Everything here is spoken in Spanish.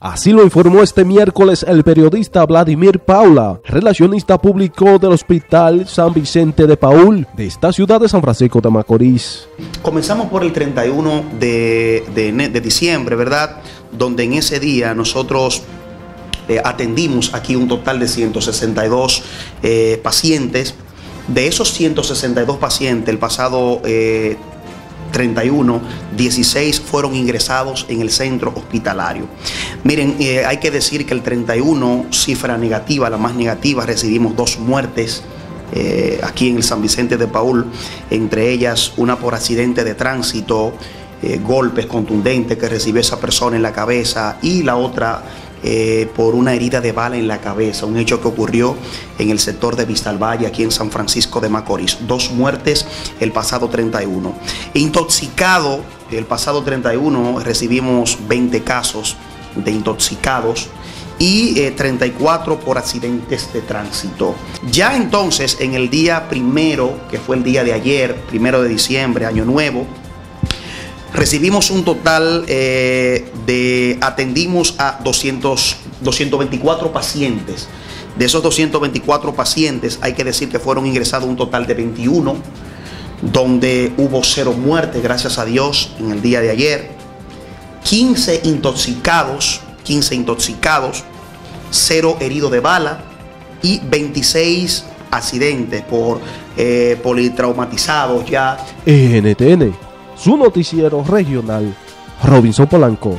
Así lo informó este miércoles el periodista Vladimir Paula, relacionista público del Hospital San Vicente de Paul de esta ciudad de San Francisco de Macorís. Comenzamos por el 31 de, diciembre, ¿verdad? Donde en ese día nosotros eh, atendimos aquí un total de 162 eh, pacientes. De esos 162 pacientes, el pasado eh, 31, 16 fueron ingresados en el centro hospitalario. Miren, eh, hay que decir que el 31, cifra negativa, la más negativa, recibimos dos muertes. Eh, aquí en el San Vicente de Paul, entre ellas una por accidente de tránsito, eh, golpes contundentes que recibió esa persona en la cabeza y la otra por una herida de bala en la cabeza, un hecho que ocurrió en el sector de Vistalvalle, aquí en San Francisco de Macorís. Dos muertes el pasado 31. Intoxicado, el pasado 31 recibimos 20 casos de intoxicados y 34 eh, por accidentes de tránsito. Ya entonces, en el día primero, que fue el día de ayer, primero de diciembre, año nuevo, Recibimos un total eh, de, atendimos a 200, 224 pacientes. De esos 224 pacientes hay que decir que fueron ingresados un total de 21, donde hubo cero muertes, gracias a Dios, en el día de ayer. 15 intoxicados, 15 intoxicados, cero heridos de bala y 26 accidentes por eh, politraumatizados ya. NTN su noticiero regional, Robinson Polanco.